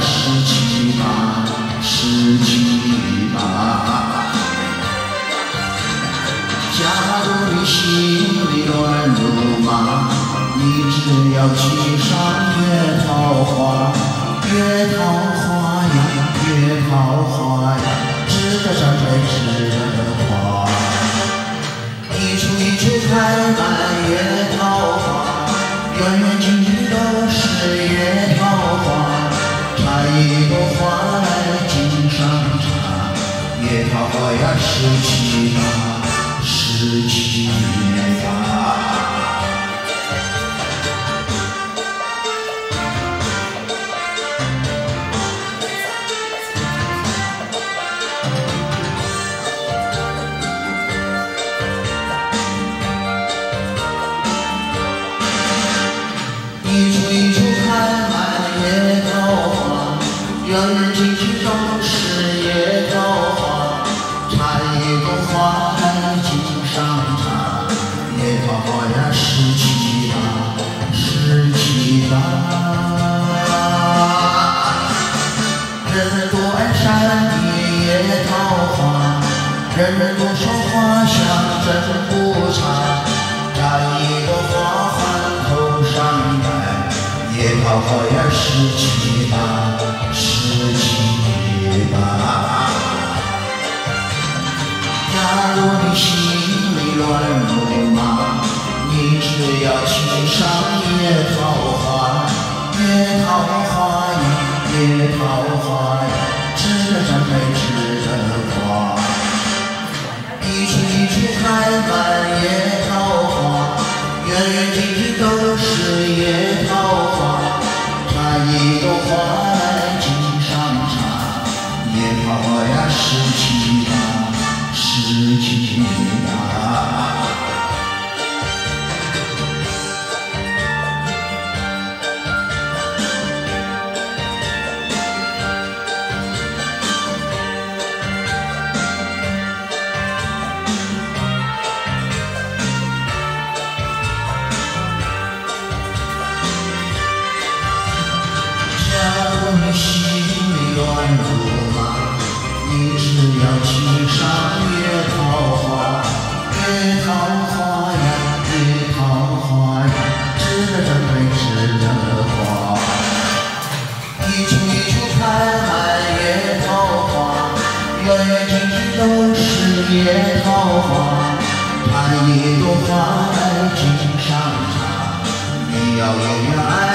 十七八，十七八，家中的兄弟乱如麻。你只要去赏月桃花，月桃花呀月桃花呀，知道啥才是真话？一出一出开。插，月桃花呀，十七花来襟上插，月桃花呀十七八，十七八。人人都爱山的月桃花，人人都说花香真不差。插一朵花环头上戴，月桃花呀十七八，十七八。假如你心里乱如麻，你只要去赏野桃花，野桃花呀，月桃花。花。插一朵花来襟上插，你要永远爱，